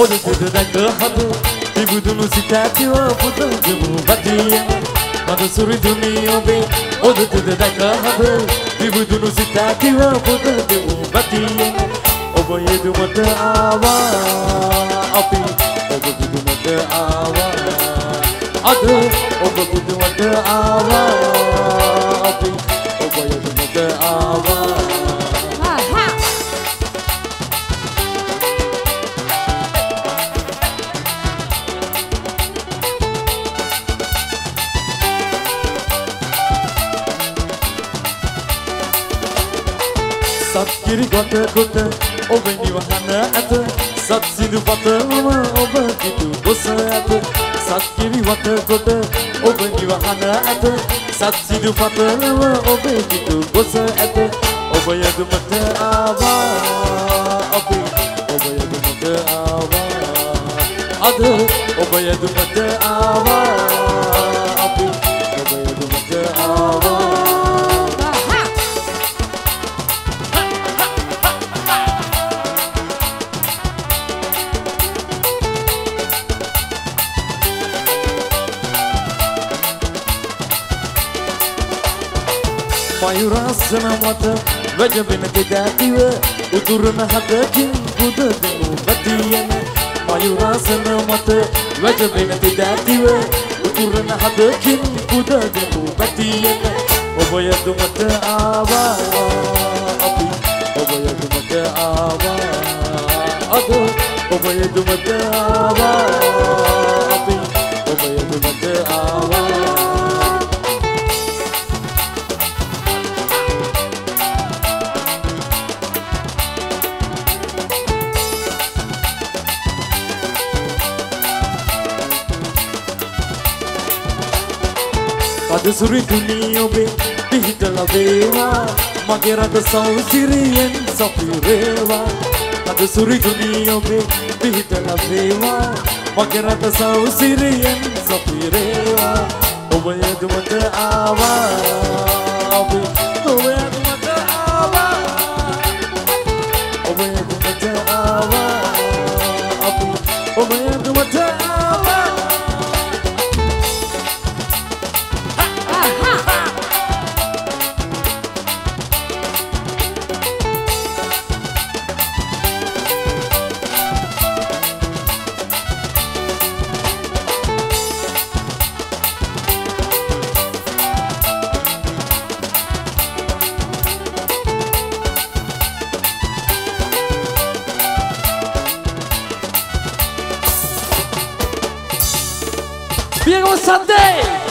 Odası da kahadı Bir budunu sitati var budunca bu batiye Bana soru dönüyor be Odası da kahadı no budunu sitati var budunca bu batiye ඔබ යෙදුමට ආවා. අපි ඔබ බුදුමට ආවා. අද ඔබ බුදුමට ආවා. අපි ඔබ යෙදුමට ආවා. සත්කිරි ගොට කොට ඔබ නිවහන ඇත සත් සිදු පතවම ඔබ කිතු ගොස ඇත සත්කිරි වට කොට ඔබ නිවහන ඇත සත් සිදු පතවම ඔබ කිතු ගොස ඇත ඔබ යදුමට ආවා අපි ඔබ යදුමට ආවා අද ඔබ යදුමට ආවා فاير السماوات وجبن بداتي ودور محبك قدر وبدي أنا فاير السماوات وجبن بداتي ودور محبك قدر وبدي أنا وبيد مت آبا أبي وبيد مت آبا أبو وبيد مت අද සුරි තුනී ඔබේ පිහිට ලබේවා මගේ රට සෞසිරියෙන් සපිරේවා. අද සුරි තුනී ඔබේ පිහිට ලබේවා මගේ රට සෞසිරියෙන් සපිරේවා. ඔබ යදුමට ආවා. ඔබ ඔබ යදුමට ආවා. ඔබ යදුමට ආවා. අපි ඔබ යදුමට ආවා 宮越サンデー